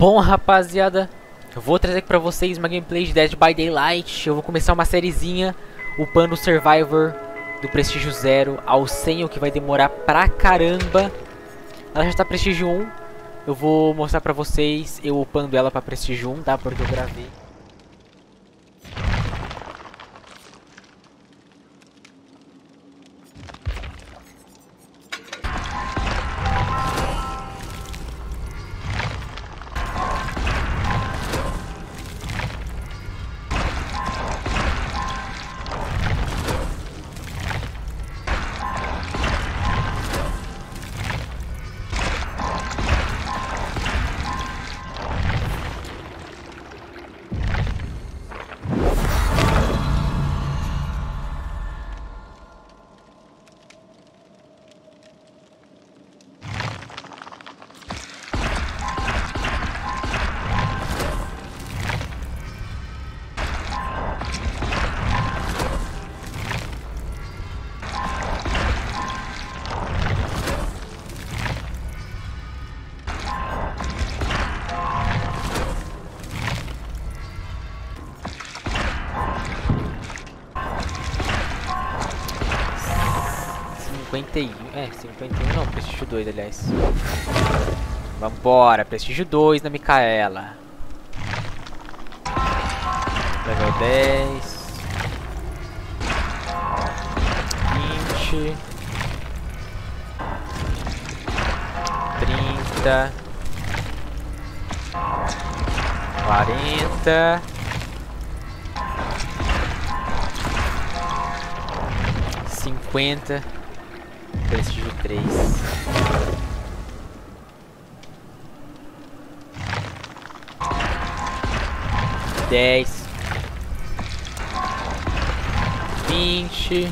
Bom, rapaziada, eu vou trazer aqui pra vocês uma gameplay de Dead by Daylight. Eu vou começar uma sériezinha upando o Survivor do Prestígio 0 ao 100, o que vai demorar pra caramba. Ela já tá Prestígio 1. Eu vou mostrar pra vocês eu upando ela pra Prestígio 1, tá? Porque eu gravei. Cinquenta e um, é, 51 não, Prestígio 2, aliás. Vambora, Prestígio 2 na Micaela. Level 10. 20. 30. 40. 50. 3. Dez. Vinte.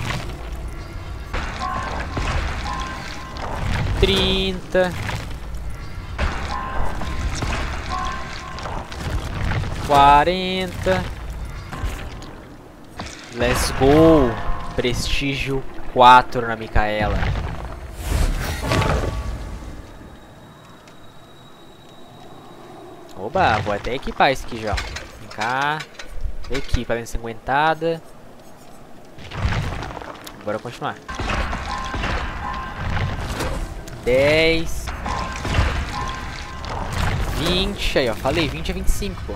Trinta. Quarenta. Let's go! Prestígio 4 na Micaela. Oba, vou até equipar isso aqui já. Vem cá. Equipa, bem ensanguentada. Bora continuar. 10. 20. Aí, ó. Falei, 20 a 25, pô.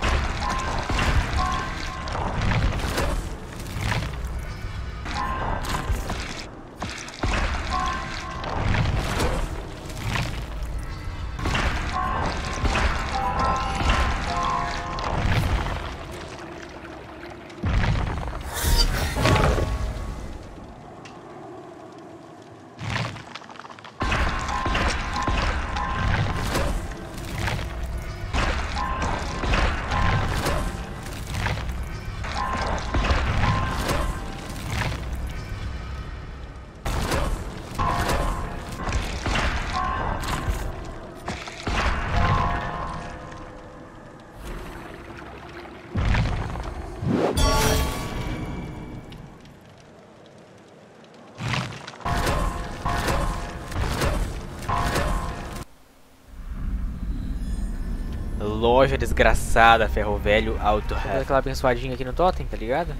Loja desgraçada, ferro velho, alto. Aquela abençoadinha aqui no totem, tá ligado?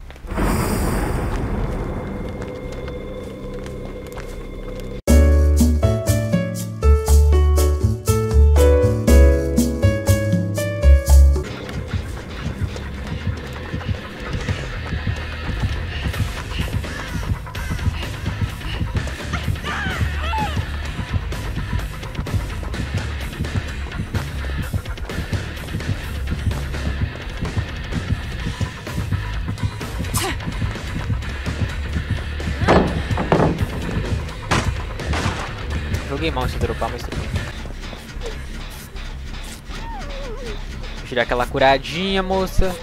Joguei mal sem dropar, mas tudo bem. Vou tirar aquela curadinha, moça.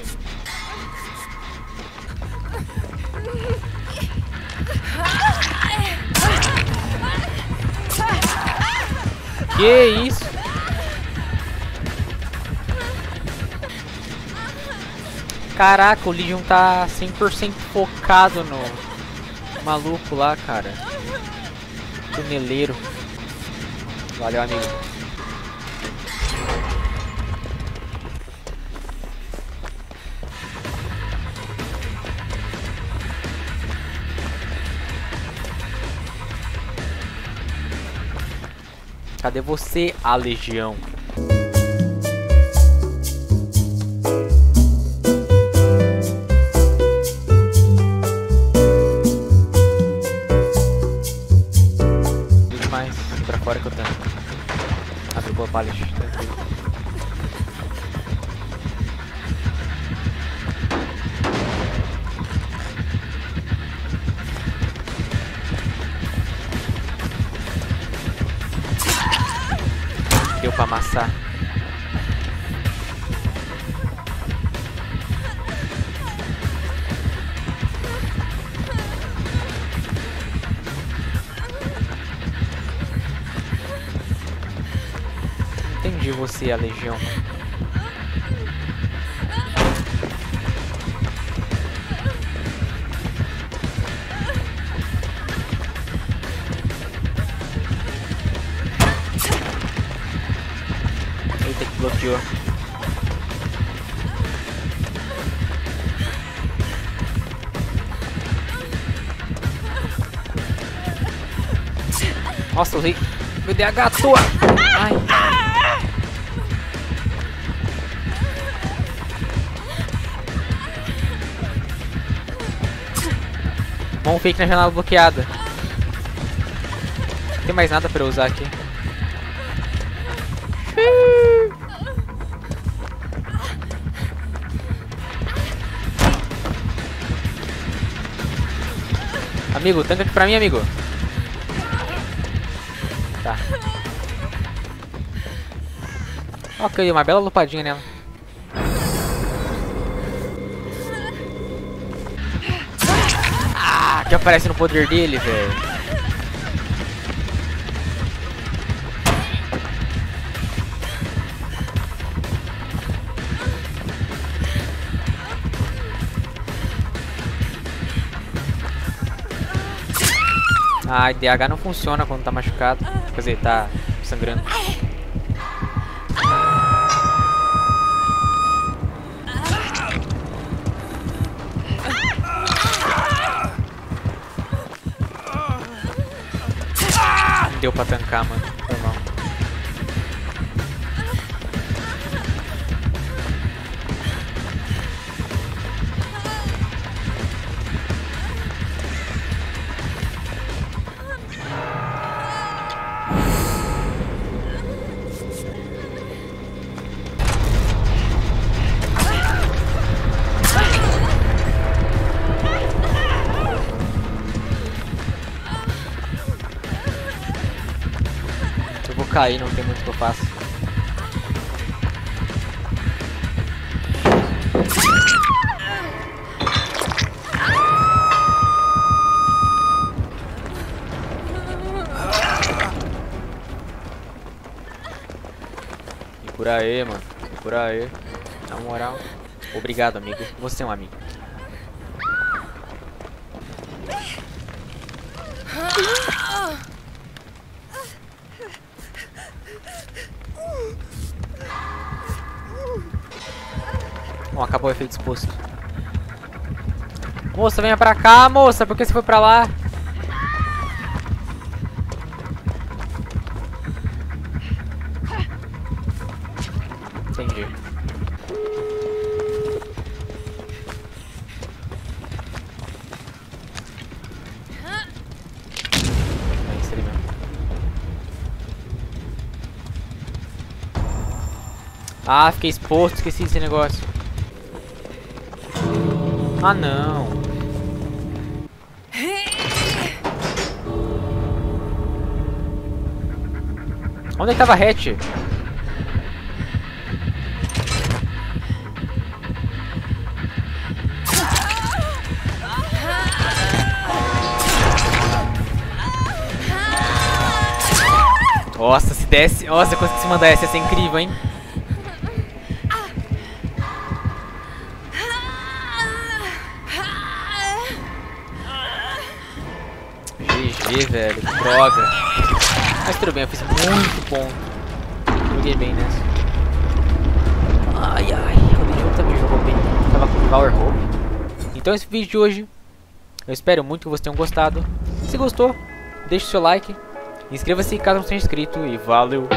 Que isso? Caraca, o Legion tá 100% focado no maluco lá, cara. Tuneleiro. Valeu, amigo. Cadê você, a legião? Entendi você, a legião. Eita, que bloqueou. Nossa, eu usei meu DH à. Fake na janela bloqueada. Não tem mais nada pra eu usar aqui. Amigo, tanca aqui pra mim, amigo. Tá. Ok, uma bela lupadinha nela. Que aparece no poder dele, velho. Ah, DH não funciona quando tá machucado. Quer dizer, tá sangrando. Deu pra tancar, mano. Cair, não tem muito que eu faço. Me cura aí, mano. Me cura aí. Na moral. Obrigado, amigo. Você é um amigo. Bom, acabou o efeito exposto. Moça, venha pra cá, moça. Por que você foi pra lá? Entendi. É. Ah, fiquei exposto, esqueci desse negócio. Ah, não. Onde é que tava a hatch? Nossa, se desse... Nossa, eu conseguisse mandar essa ia ser incrível, hein? Velho. Que droga. Mas tudo bem, eu fiz muito ponto. Joguei bem nessa. Ai, ai. O Legion também jogou bem. Tava com Power Hope. Então esse vídeo de hoje. Eu espero muito que vocês tenham gostado. Se gostou, deixe o seu like. Inscreva-se caso não seja inscrito e valeu!